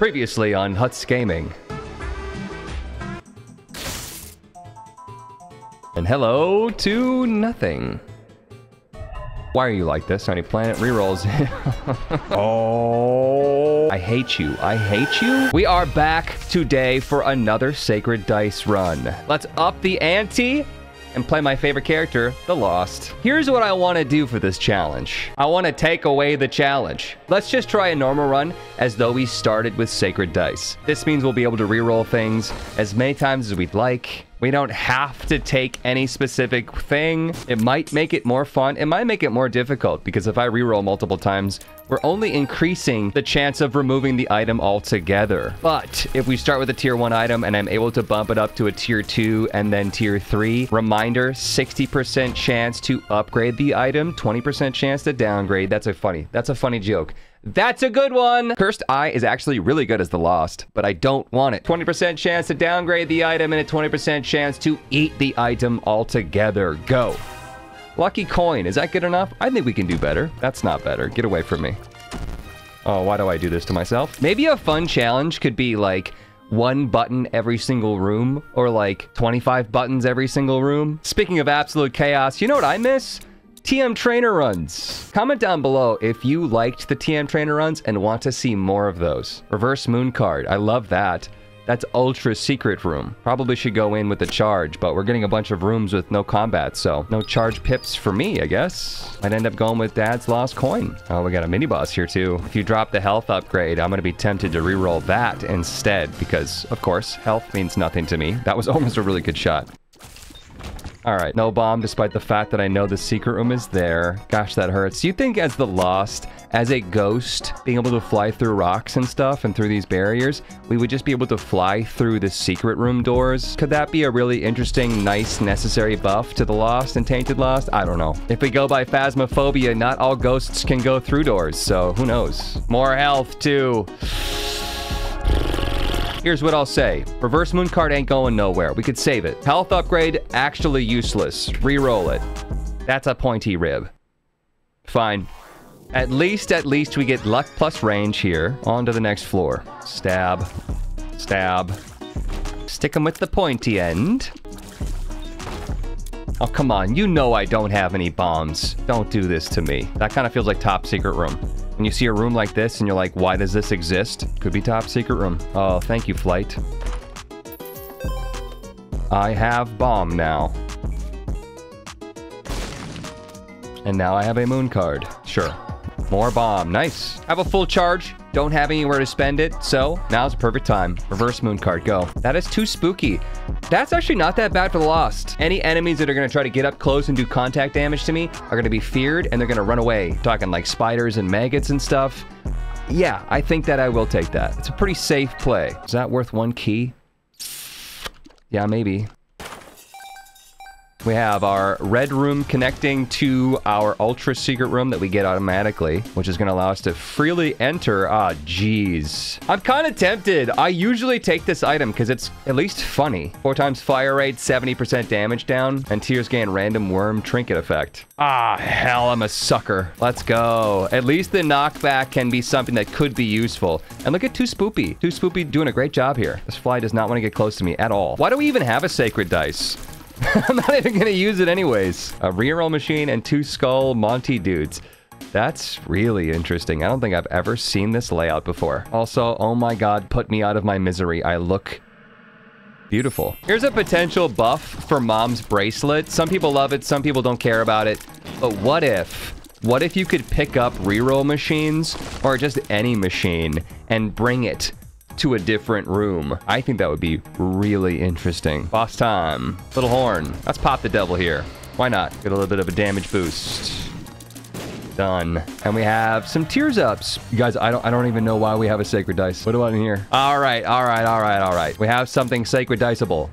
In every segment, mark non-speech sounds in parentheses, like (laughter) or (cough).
Previously on Hutts Gaming. And hello to nothing. Why are you like this? Tiny Planet rerolls. (laughs) oh. I hate you. I hate you. We are back today for another Sacred Dice run. Let's up the ante and play my favorite character, the Lost. Here's what I want to do for this challenge. I want to take away the challenge. Let's just try a normal run as though we started with Sacred Dice. This means we'll be able to reroll things as many times as we'd like. We don't have to take any specific thing. It might make it more fun. It might make it more difficult because if I reroll multiple times, we're only increasing the chance of removing the item altogether. But if we start with a tier 1 item and I'm able to bump it up to a tier 2 and then tier 3, reminder, 60% chance to upgrade the item, 20% chance to downgrade. That's a funny, that's a funny joke. That's a good one. Cursed Eye is actually really good as the Lost, but I don't want it. 20% chance to downgrade the item and a 20% chance to eat the item altogether. Go. Lucky Coin, is that good enough? I think we can do better. That's not better. Get away from me. Oh, why do I do this to myself? Maybe a fun challenge could be like one button every single room or like 25 buttons every single room. Speaking of absolute chaos, you know what I miss? TM trainer runs. Comment down below if you liked the TM trainer runs and want to see more of those. Reverse moon card. I love that. That's ultra secret room. Probably should go in with the charge, but we're getting a bunch of rooms with no combat, so no charge pips for me, I guess. I'd end up going with Dad's Lost Coin. Oh, we got a mini boss here too. If you drop the health upgrade, I'm gonna be tempted to reroll that instead because, of course, health means nothing to me. That was (laughs) almost a really good shot. All right, no bomb despite the fact that I know the secret room is there. Gosh, that hurts. Do you think as the Lost, as a ghost, being able to fly through rocks and stuff and through these barriers, we would just be able to fly through the secret room doors? Could that be a really interesting, nice, necessary buff to the Lost and Tainted Lost? I don't know. If we go by Phasmophobia, not all ghosts can go through doors, so who knows? More health, too. Here's what I'll say. Reverse Moon card ain't going nowhere. We could save it. Health upgrade, actually useless. Reroll it. That's a pointy rib. Fine. At least, at least we get luck plus range here. On to the next floor. Stab. Stab. Stick him with the pointy end. Oh, come on. You know I don't have any bombs. Don't do this to me. That kind of feels like top secret room. When you see a room like this and you're like, why does this exist? Could be top secret room. Oh, thank you, flight. I have bomb now. And now I have a moon card. Sure. More bomb. Nice. Have a full charge. Don't have anywhere to spend it, so now's the perfect time. Reverse moon card, go. That is too spooky. That's actually not that bad for the Lost. Any enemies that are to try to get up close and do contact damage to me are to be feared and they're to run away. Talking like spiders and maggots and stuff. Yeah, I think that I will take that. It's a pretty safe play. Is that worth one key? Yeah, maybe. We have our red room connecting to our ultra secret room that we get automatically, which is going to allow us to freely enter. Ah, jeez. I'm kind of tempted. I usually take this item because it's at least funny. Four times fire rate, 70% damage down, and tears gain random worm trinket effect. Ah, hell, I'm a sucker. Let's go. At least the knockback can be something that could be useful. And look at Too Spoopy. Too Spoopy doing a great job here. This fly does not want to get close to me at all. Why do we even have a sacred dice? (laughs) I'm not even gonna use it anyways. A reroll machine and two skull Monty dudes. That's really interesting. I don't think I've ever seen this layout before. Also, oh my god, put me out of my misery. I look beautiful. Here's a potential buff for Mom's bracelet. Some people love it, some people don't care about it. But what if, what if you could pick up reroll machines or just any machine and bring it to a different room. I think that would be really interesting. Boss time. Little horn. Let's pop the devil here. Why not? Get a little bit of a damage boost. Done. And we have some tears ups. You guys, I don't I don't even know why we have a sacred dice. What I in here? All right, all right, all right, all right. We have something sacred diceable.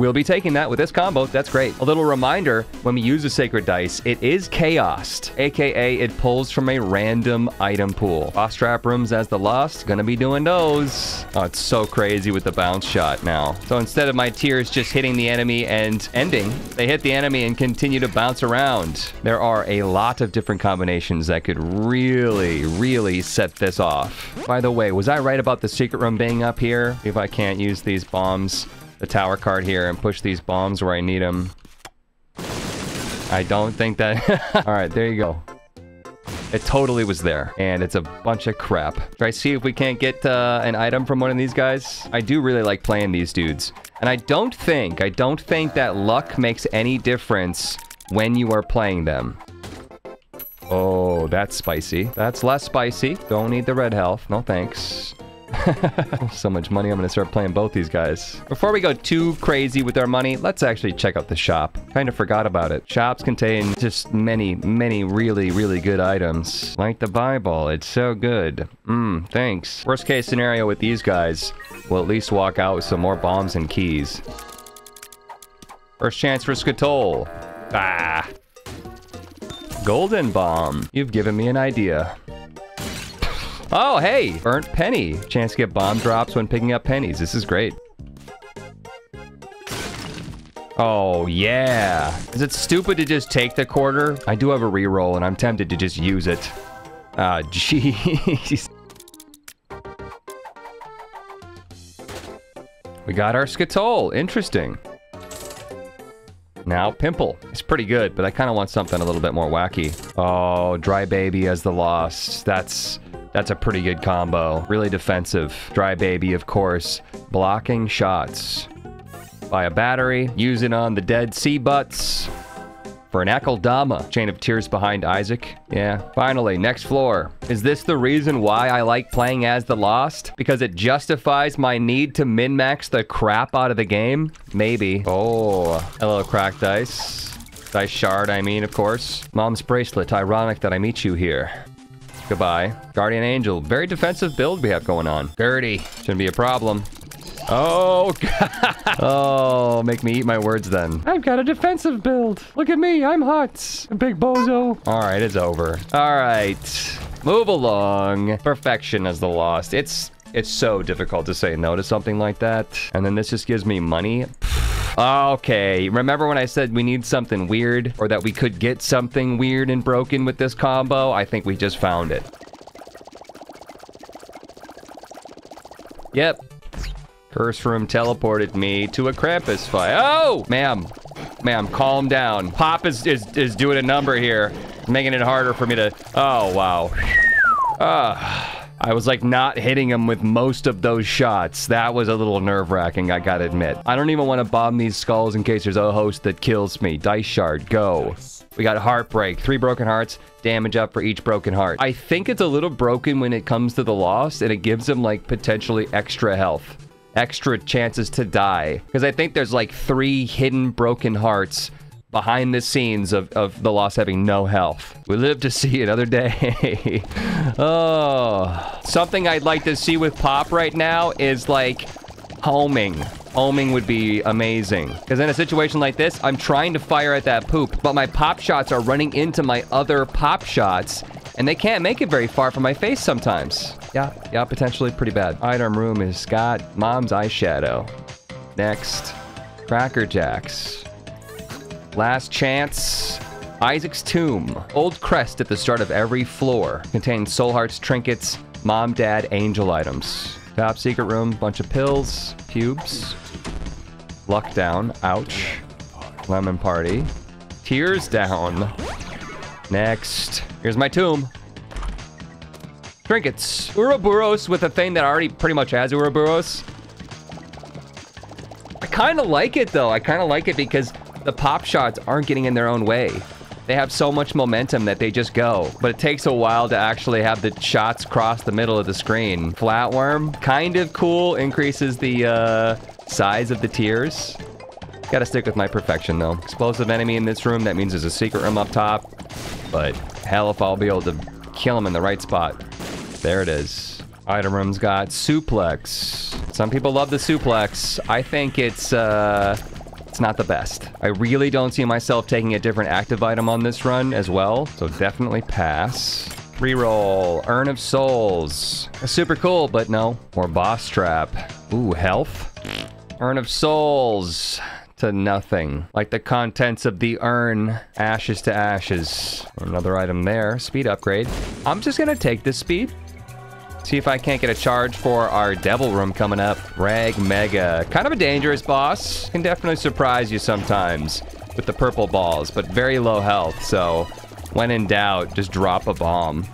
We'll be taking that with this combo. That's great. A little reminder, when we use a Sacred Dice, it is chaosed, aka it pulls from a random item pool. Boss trap rooms as the lost, gonna be doing those. Oh, it's so crazy with the bounce shot now. So instead of my tears just hitting the enemy and ending, they hit the enemy and continue to bounce around. There are a lot of different combinations that could really, really set this off. By the way, was I right about the secret room being up here? If I can't use these bombs, the tower card here, and push these bombs where I need them. I don't think that... (laughs) All right, there you go. It totally was there, and it's a bunch of crap. Try see if we can't get uh, an item from one of these guys. I do really like playing these dudes. And I don't think, I don't think that luck makes any difference when you are playing them. Oh, that's spicy. That's less spicy. Don't need the red health. No thanks. (laughs) so much money, I'm gonna start playing both these guys. Before we go too crazy with our money, let's actually check out the shop. Kind of forgot about it. Shops contain just many, many really, really good items. Like the Bible, it's so good. Mmm, thanks. Worst case scenario with these guys, we'll at least walk out with some more bombs and keys. First chance for Skatole. Ah. Golden Bomb. You've given me an idea. Oh, hey, burnt penny. Chance to get bomb drops when picking up pennies. This is great. Oh, yeah. Is it stupid to just take the quarter? I do have a reroll, and I'm tempted to just use it. Ah, (laughs) jeez. We got our Skatole. Interesting. Now, Pimple. It's pretty good, but I kind of want something a little bit more wacky. Oh, Dry Baby as the Lost. That's that's a pretty good combo. Really defensive. Dry Baby, of course. Blocking shots. by a battery. It on the dead sea butts. For an Akeldama. Chain of Tears behind Isaac. Yeah. Finally, next floor. Is this the reason why I like playing as the Lost? Because it justifies my need to min-max the crap out of the game? Maybe. Oh. Hello, cracked dice. Dice shard, I mean, of course. Mom's bracelet. Ironic that I meet you here. Goodbye. Guardian Angel. Very defensive build we have going on. Dirty. Shouldn't be a problem. Oh, (laughs) God. Oh, make me eat my words then. I've got a defensive build. Look at me. I'm hot. Big bozo. All right, it's over. All right. Move along. Perfection is the lost. It's it's so difficult to say no to something like that. And then this just gives me money. Okay, remember when I said we need something weird? Or that we could get something weird and broken with this combo? I think we just found it. Yep. Curse room teleported me to a Krampus fight. Oh! Ma'am. Ma'am, calm down. Pop is, is, is doing a number here. Making it harder for me to... Oh, wow. Ah. I was like not hitting him with most of those shots. That was a little nerve wracking, I gotta admit. I don't even want to bomb these skulls in case there's a host that kills me. Dice shard, go. We got Heartbreak, three broken hearts, damage up for each broken heart. I think it's a little broken when it comes to the lost, and it gives him like potentially extra health, extra chances to die. Because I think there's like three hidden broken hearts behind the scenes of, of the loss having no health. We live to see another day. (laughs) oh, something I'd like to see with Pop right now is like homing. Homing would be amazing. Because in a situation like this, I'm trying to fire at that poop, but my pop shots are running into my other pop shots, and they can't make it very far from my face sometimes. Yeah, yeah, potentially pretty bad. Item room is got mom's eyeshadow. Next, Cracker Jacks. Last chance. Isaac's Tomb. Old crest at the start of every floor. Contains soul hearts, trinkets, mom, dad, angel items. Top secret room, bunch of pills, cubes. Luck down. Ouch. Lemon party. Tears down. Next. Here's my tomb. Trinkets. Ouroboros with a thing that already pretty much has Ouroboros. I kind of like it, though. I kind of like it because the pop shots aren't getting in their own way. They have so much momentum that they just go, but it takes a while to actually have the shots cross the middle of the screen. Flatworm, kind of cool, increases the uh, size of the tears. Gotta stick with my perfection though. Explosive enemy in this room, that means there's a secret room up top. But hell if I'll be able to kill him in the right spot. There it is. Item room's got suplex. Some people love the suplex. I think it's, uh, Not the best. I really don't see myself taking a different active item on this run as well. So definitely pass. Reroll. Urn of Souls. Super cool, but no. More boss trap. Ooh, health. Urn of Souls to nothing. Like the contents of the urn, ashes to ashes. Another item there, speed upgrade. I'm just gonna take this speed. See if I can't get a charge for our devil room coming up. Rag Mega. Kind of a dangerous boss. Can definitely surprise you sometimes with the purple balls, but very low health, so when in doubt, just drop a bomb.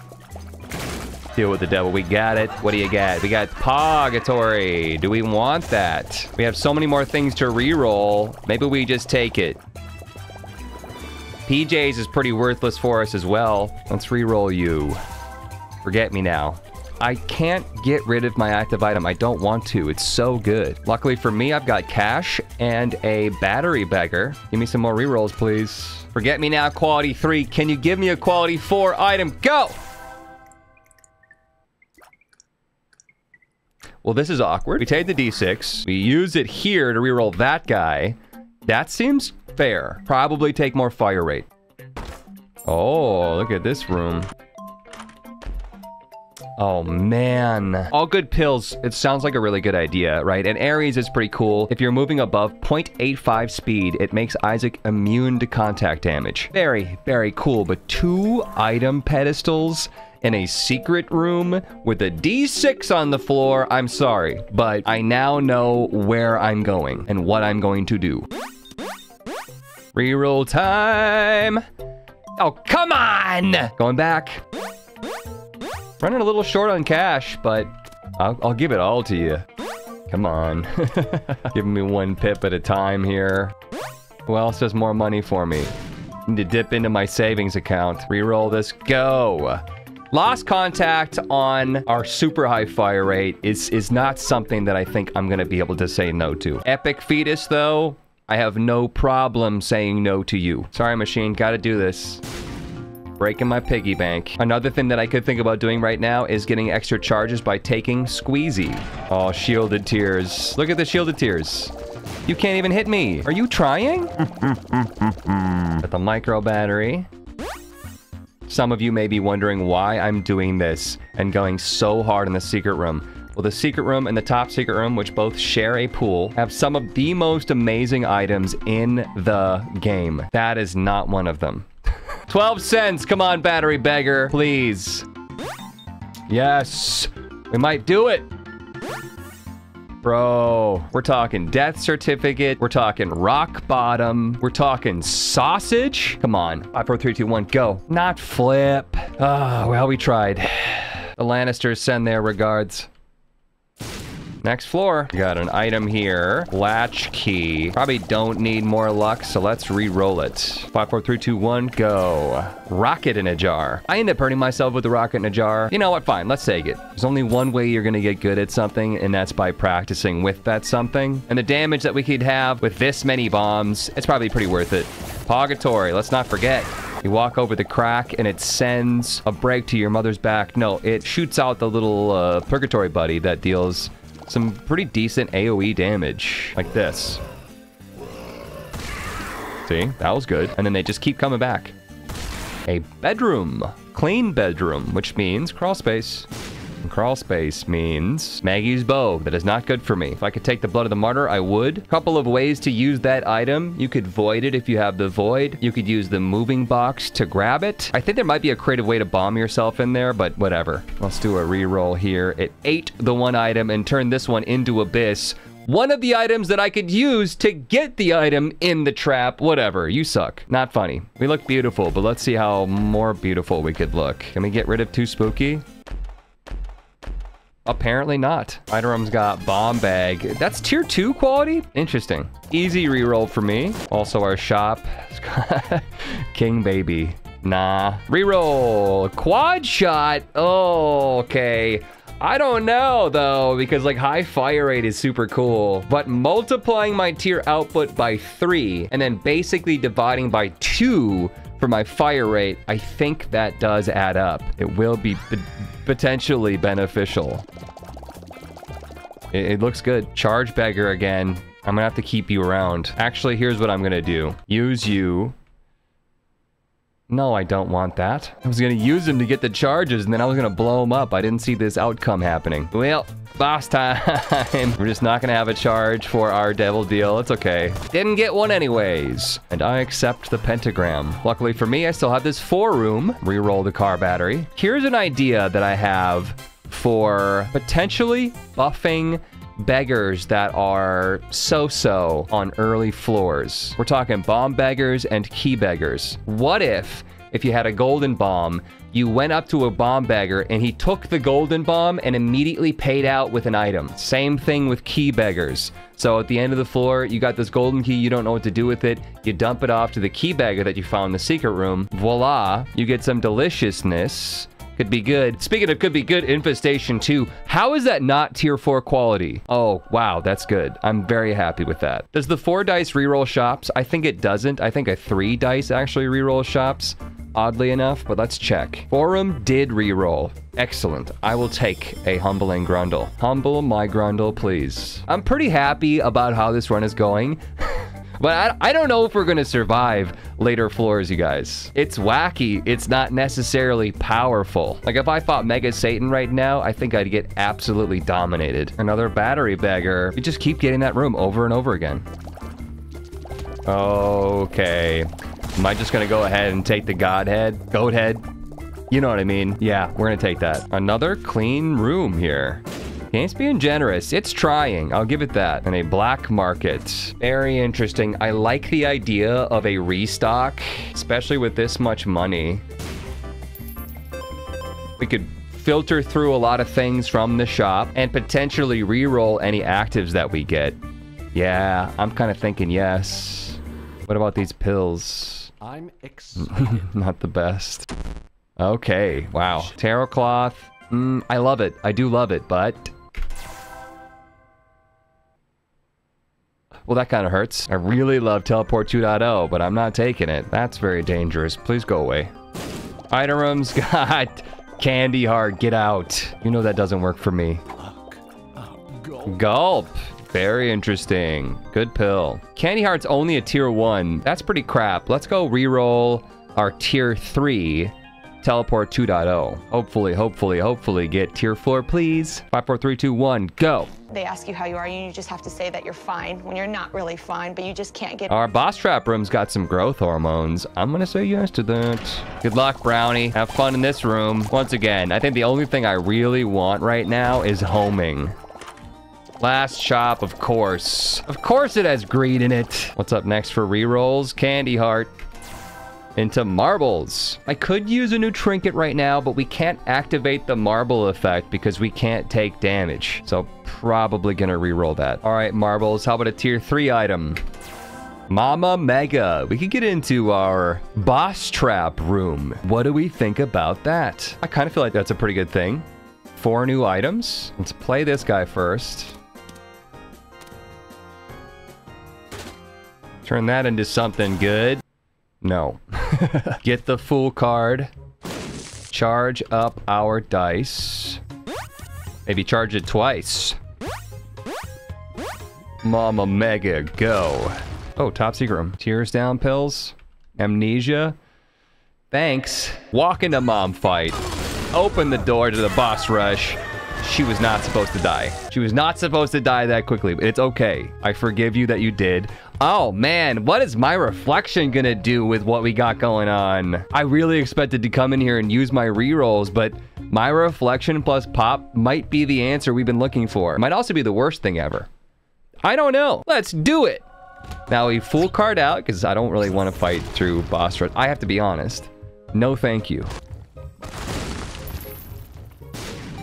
Deal with the devil. We got it. What do you got? We got Purgatory. Do we want that? We have so many more things to re-roll. Maybe we just take it. PJs is pretty worthless for us as well. Let's re-roll you. Forget me now. I can't get rid of my active item. I don't want to. It's so good. Luckily for me, I've got cash and a battery beggar. Give me some more rerolls, please. Forget me now, quality three. Can you give me a quality four item? Go! Well, this is awkward. We take the D6. We use it here to reroll that guy. That seems fair. Probably take more fire rate. Oh, look at this room. Oh, man. All good pills. It sounds like a really good idea, right? And Aries is pretty cool. If you're moving above 0.85 speed, it makes Isaac immune to contact damage. Very, very cool. But two item pedestals in a secret room with a D6 on the floor. I'm sorry, but I now know where I'm going and what I'm going to do. Reroll time. Oh, come on! Going back. Running a little short on cash, but I'll, I'll give it all to you. Come on. (laughs) Giving me one pip at a time here. Who else has more money for me? Need to dip into my savings account. Reroll this. Go. Lost contact on our super high fire rate is, is not something that I think I'm going to be able to say no to. Epic fetus, though, I have no problem saying no to you. Sorry, machine. Gotta do this. Breaking my piggy bank. Another thing that I could think about doing right now is getting extra charges by taking Squeezy. Oh, shielded tears. Look at the shielded tears. You can't even hit me. Are you trying? (laughs) With the micro battery. Some of you may be wondering why I'm doing this and going so hard in the secret room. Well, the secret room and the top secret room, which both share a pool, have some of the most amazing items in the game. That is not one of them. 12 cents. Come on, battery beggar, please. Yes, we might do it. Bro, we're talking death certificate. We're talking rock bottom. We're talking sausage. Come on. Five, four, three, two, one, go. Not flip. Oh, well, we tried. (sighs) The Lannisters send their regards. Next floor. Got an item here. Latch key. Probably don't need more luck, so let's re-roll it. Five, four, three, two, one, go. Rocket in a jar. I end up hurting myself with the rocket in a jar. You know what? Fine, let's take it. There's only one way you're gonna get good at something, and that's by practicing with that something. And the damage that we could have with this many bombs, it's probably pretty worth it. Purgatory, let's not forget. You walk over the crack and it sends a break to your mother's back. No, it shoots out the little uh, purgatory buddy that deals some pretty decent AoE damage, like this. See, that was good. And then they just keep coming back. A bedroom. Clean bedroom, which means crawl space. And crawl space means Maggy's bow. That is not good for me. If I could take the blood of the martyr, I would. Couple of ways to use that item. You could void it if you have the void. You could use the moving box to grab it. I think there might be a creative way to bomb yourself in there, but whatever. Let's do a re-roll here. It ate the one item and turned this one into Abyss one of the items that I could use to get the item in the trap. Whatever, you suck. Not funny. We look beautiful, but let's see how more beautiful we could look. Can we get rid of Too Spooky? Apparently not. Item's got bomb bag. That's tear two quality? Interesting. Easy reroll for me. Also our shop. (laughs) King baby. Nah. Reroll. Quad shot. Oh, okay. I don't know though, because like high fire rate is super cool, but multiplying my tier output by three and then basically dividing by two for my fire rate, I think that does add up. It will be potentially beneficial. It, it, looks good. Charge Beggar again. I'm gonna have to keep you around. Actually, here's what I'm gonna do. Use you. No, I don't want that. I was gonna use him to get the charges, and then I was gonna blow him up. I didn't see this outcome happening. Well, boss time. (laughs) We're just not gonna have a charge for our devil deal. It's okay. Didn't get one anyways. And I accept the pentagram. Luckily for me, I still have this four room. Reroll the car battery. Here's an idea that I have for potentially buffing beggars that are so-so on early floors. We're talking bomb beggars and key beggars. What if, if you had a golden bomb, you went up to a bomb beggar and he took the golden bomb and immediately paid out with an item. Same thing with key beggars. So at the end of the floor, you got this golden key, you don't know what to do with it. You dump it off to the key beggar that you found in the secret room. Voila, you get some deliciousness could be good. Speaking of could be good, Infestation 2. How is that not tier 4 quality? Oh, wow, that's good. I'm very happy with that. Does the 4 dice reroll shops? I think it doesn't. I think a 3 dice actually reroll shops, oddly enough, but let's check. Forum did reroll. Excellent. I will take a humbling Grundle. Humble my Grundle, please. I'm pretty happy about how this run is going. (laughs) But I, I don't know if we're going to survive later floors, you guys. It's wacky. It's not necessarily powerful. Like, if I fought Mega Satan right now, I think I'd get absolutely dominated. Another battery beggar. You just keep getting that room over and over again. Okay. Am I just going to go ahead and take the Godhead? Goat head? You know what I mean? Yeah, we're going to take that. Another clean room here. Game's being generous. It's trying. I'll give it that. And a black market. Very interesting. I like the idea of a restock, especially with this much money. We could filter through a lot of things from the shop and potentially re-roll any actives that we get. Yeah, I'm kind of thinking yes. What about these pills? I'm (laughs) excited. Not the best. Okay, wow. Tarot cloth. Mm, I love it. I do love it, but Well, that kind of hurts. I really love Teleport 2.0, but I'm not taking it. That's very dangerous. Please go away. Item room's (laughs) got Candy heart, get out. You know that doesn't work for me. Gulp. Very interesting. Good pill. Candy heart's only a tier 1. That's pretty crap. Let's go re-roll our tier 3 teleport 2.0. Hopefully, hopefully, hopefully get tier 4, please. 5, 4, 3, 2, 1, go. They ask you how you are, and you just have to say that you're fine when you're not really fine, but you just can't get... Our boss trap room's got some growth hormones. I'm gonna say yes to that. Good luck, Brownie. Have fun in this room. Once again, I think the only thing I really want right now is homing. Last shop, of course. Of course it has greed in it. What's up next for rerolls? Candy heart into marbles. I could use a new trinket right now, but we can't activate the marble effect because we can't take damage. So probably gonna re-roll that. All right, marbles, how about a tier three item? Mama Mega. We could get into our boss trap room. What do we think about that? I kind of feel like that's a pretty good thing. Four new items. Let's play this guy first. Turn that into something good. No. Get the full card. Charge up our dice. Maybe charge it twice. Mama Mega, go. Oh, top secret room. Tears down pills. Amnesia. Thanks. Walk into mom fight. Open the door to the boss rush. She was not supposed to die. She was not supposed to die that quickly, but it's okay. I forgive you that you did. Oh man, what is my reflection gonna do with what we got going on? I really expected to come in here and use my rerolls, but my reflection plus pop might be the answer we've been looking for. Might also be the worst thing ever. I don't know. Let's do it. Now we full card out because I don't really want to fight through boss rush. I have to be honest. No thank you.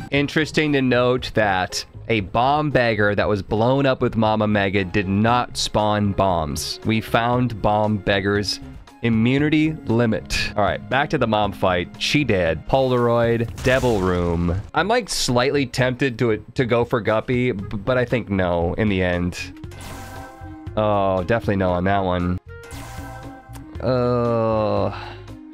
Interesting to note that a bomb beggar that was blown up with Mama Mega did not spawn bombs. We found bomb beggars immunity limit. All right, back to the mom fight. She dead. Polaroid, Devil Room. I'm like slightly tempted to to go for Guppy, but I think no in the end. Oh, definitely no on that one. Uh...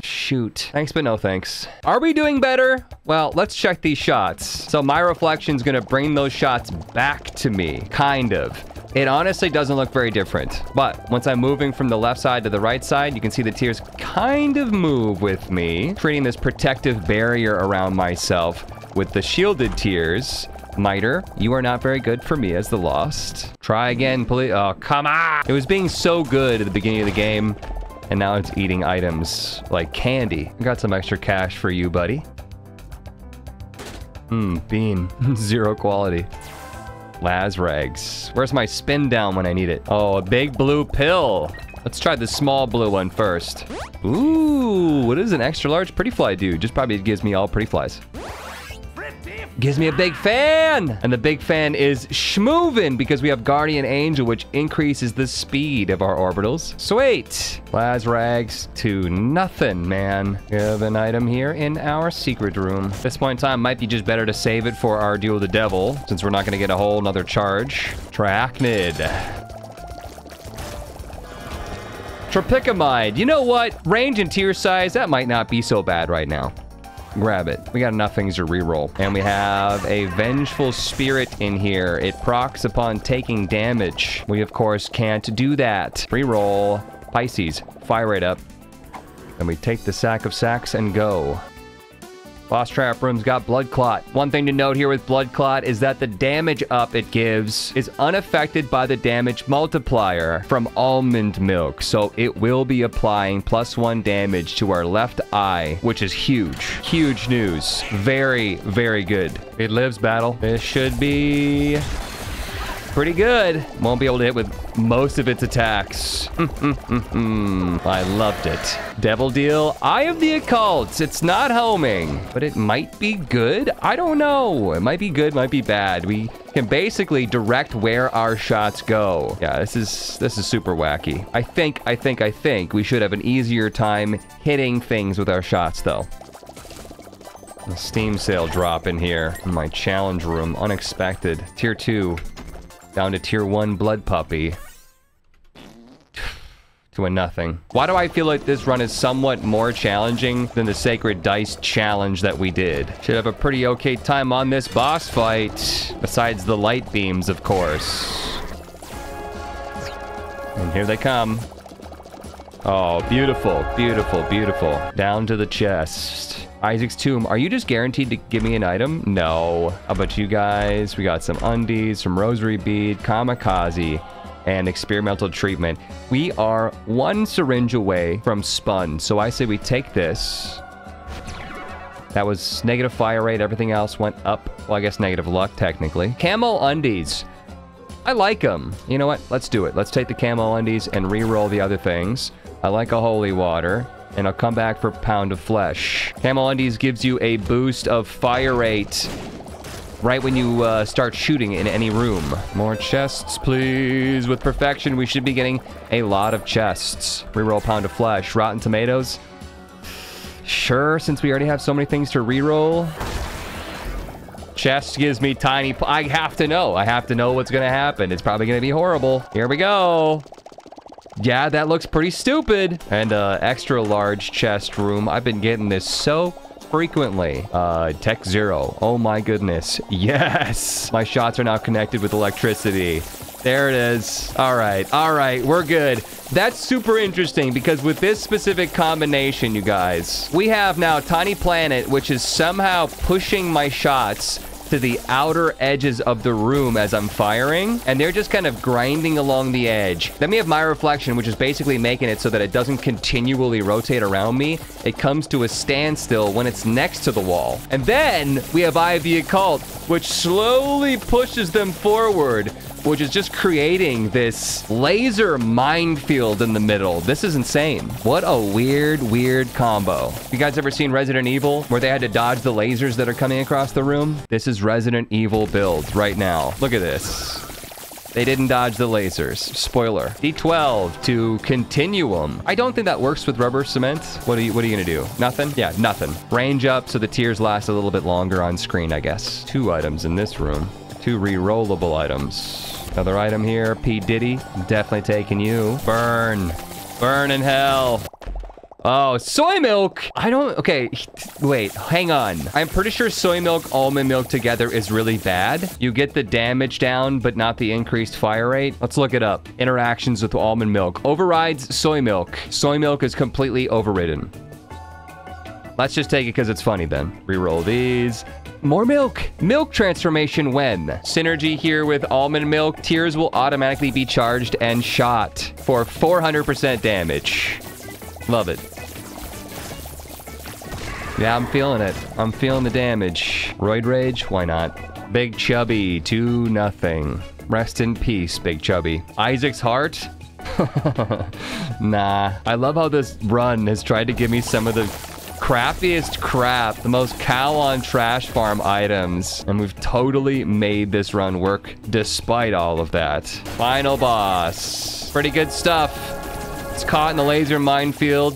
Shoot. Thanks, but no thanks. Are we doing better? Well, let's check these shots. So my reflection's gonna bring those shots back to me, kind of. It honestly doesn't look very different. But once I'm moving from the left side to the right side, you can see the tears kind of move with me, creating this protective barrier around myself with the shielded tears. Miter, you are not very good for me as the Lost. Try again, please. Oh, come on. It was being so good at the beginning of the game, and now it's eating items like candy. I got some extra cash for you, buddy. Hmm, bean. (laughs) Zero quality. Lazrags. Where's my spin down when I need it? Oh, a big blue pill. Let's try the small blue one first. Ooh, what does an extra large pretty fly do? Just probably gives me all pretty flies. Gives me a big fan! And the big fan is schmoovin because we have Guardian Angel, which increases the speed of our orbitals. Sweet! Lazrags to nothing, man. We have an item here in our secret room. At this point in time, might be just better to save it for our duel with the devil, since we're not going to get a whole nother charge. Triachnid. Tropicamide. You know what? Range and tear size, that might not be so bad right now grab it. We got enough things to reroll. And we have a Vengeful Spirit in here. It procs upon taking damage. We, of course, can't do that. Reroll Pisces. Fire rate up. And we take the sack of sacks and go. Boss Trap Room's got Blood Clot. One thing to note here with Blood Clot is that the damage up it gives is unaffected by the damage multiplier from almond milk. So it will be applying plus one damage to our left eye, which is huge. Huge news. Very, very good. It lives battle. This should be pretty good. Won't be able to hit with most of its attacks. (laughs) I loved it. Devil Deal, Eye of the Occult. It's not homing, but it might be good. I don't know. It might be good, might be bad. We can basically direct where our shots go. Yeah, this is this is super wacky. I think, I think, I think we should have an easier time hitting things with our shots, though. Steam sale drop in here my challenge room. Unexpected. Tier 2. Down to tier 1 blood puppy (sighs) to a nothing. Why do I feel like this run is somewhat more challenging than the Sacred Dice challenge that we did? Should have a pretty okay time on this boss fight. Besides the light beams, of course. And here they come. Oh, beautiful, beautiful, beautiful. Down to the chest. Isaac's Tomb. Are you just guaranteed to give me an item? No. How about you guys? We got some undies, some rosary bead, kamikaze and experimental treatment. We are one syringe away from spun. So I say we take this. That was negative fire rate. Everything else went up. Well, I guess negative luck, technically. Camo undies. I like them. You know what? Let's do it. Let's take the camo undies and re-roll the other things. I like a holy water. And I'll come back for pound of flesh. Camo undies gives you a boost of fire rate right when you uh, start shooting in any room. More chests, please. With perfection, we should be getting a lot of chests. Reroll pound of flesh. Rotten tomatoes. Sure, since we already have so many things to reroll. Chest gives me tiny... I have to know. I have to know what's going to happen. It's probably going to be horrible. Here we go. Yeah, that looks pretty stupid. And uh, extra large chest room. I've been getting this so frequently. Uh, Tech Zero. Oh my goodness. (laughs) Yes! My shots are now connected with electricity. There it is. All right. All right. We're good. That's super interesting because with this specific combination, you guys, we have now Tiny Planet, which is somehow pushing my shots to the outer edges of the room as I'm firing, and they're just kind of grinding along the edge. Then we have my reflection, which is basically making it so that it doesn't continually rotate around me. It comes to a standstill when it's next to the wall. And then we have Eye of the Occult, which slowly pushes them forward which is just creating this laser minefield in the middle. This is insane. What a weird, weird combo. You guys ever seen Resident Evil where they had to dodge the lasers that are coming across the room? This is Resident Evil build right now. Look at this. They didn't dodge the lasers. Spoiler. D12 to Continuum. I don't think that works with rubber cement. What are you What are you gonna do? Nothing? Yeah, nothing. Range up so the tears last a little bit longer on screen, I guess. Two items in this room. Two re-rollable items. Another item here. P. Diddy. Definitely taking you. Burn. Burn in hell. Oh, soy milk. I don't. Okay, wait, hang on. I'm pretty sure soy milk, almond milk together is really bad. You get the damage down, but not the increased fire rate. Let's look it up. Interactions with almond milk overrides soy milk. Soy milk is completely overridden. Let's just take it because it's funny then. Reroll these. More milk. Milk transformation when? Synergy here with almond milk. Tears will automatically be charged and shot for 400% damage. Love it. Yeah, I'm feeling it. I'm feeling the damage. Roid Rage? Why not? Big Chubby, 2 nothing. Rest in peace, Big Chubby. Isaac's Heart? (laughs) nah. I love how this run has tried to give me some of the crappiest crap, the most cow on trash farm items. And we've totally made this run work despite all of that. Final boss. Pretty good stuff. It's caught in the laser minefield.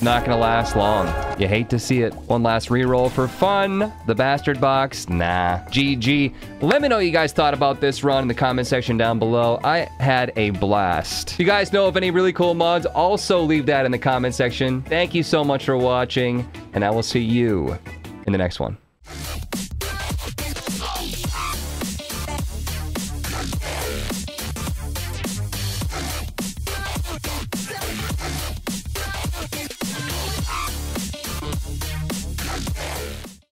Not gonna last long. You hate to see it. One last reroll for fun. The bastard box, nah. GG. Let me know what you guys thought about this run in the comment section down below. I had a blast. If you guys know of any really cool mods, also leave that in the comment section. Thank you so much for watching, and I will see you in the next one.